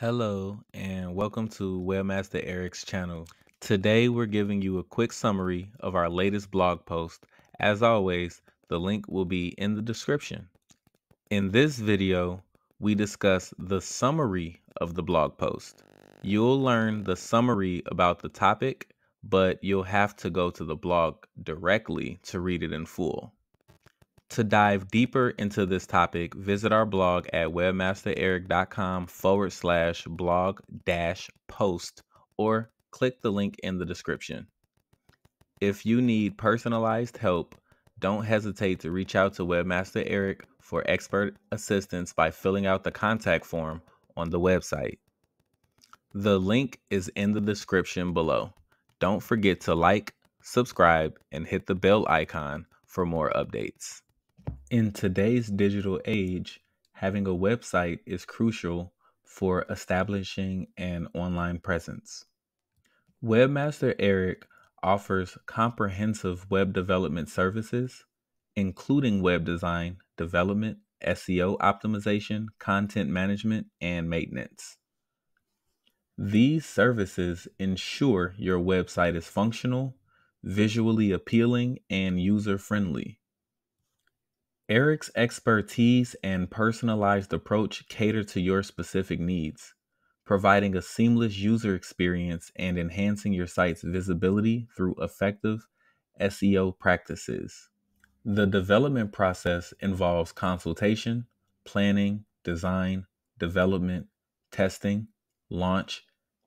Hello, and welcome to Webmaster Eric's channel. Today, we're giving you a quick summary of our latest blog post. As always, the link will be in the description. In this video, we discuss the summary of the blog post. You'll learn the summary about the topic, but you'll have to go to the blog directly to read it in full. To dive deeper into this topic, visit our blog at webmastereric.com forward slash blog dash post or click the link in the description. If you need personalized help, don't hesitate to reach out to Webmaster Eric for expert assistance by filling out the contact form on the website. The link is in the description below. Don't forget to like, subscribe, and hit the bell icon for more updates. In today's digital age, having a website is crucial for establishing an online presence. Webmaster Eric offers comprehensive web development services, including web design, development, SEO optimization, content management, and maintenance. These services ensure your website is functional, visually appealing, and user friendly. Eric's expertise and personalized approach cater to your specific needs, providing a seamless user experience and enhancing your site's visibility through effective SEO practices. The development process involves consultation, planning, design, development, testing, launch,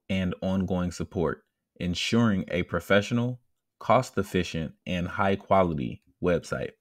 and ongoing support, ensuring a professional, cost efficient, and high quality website.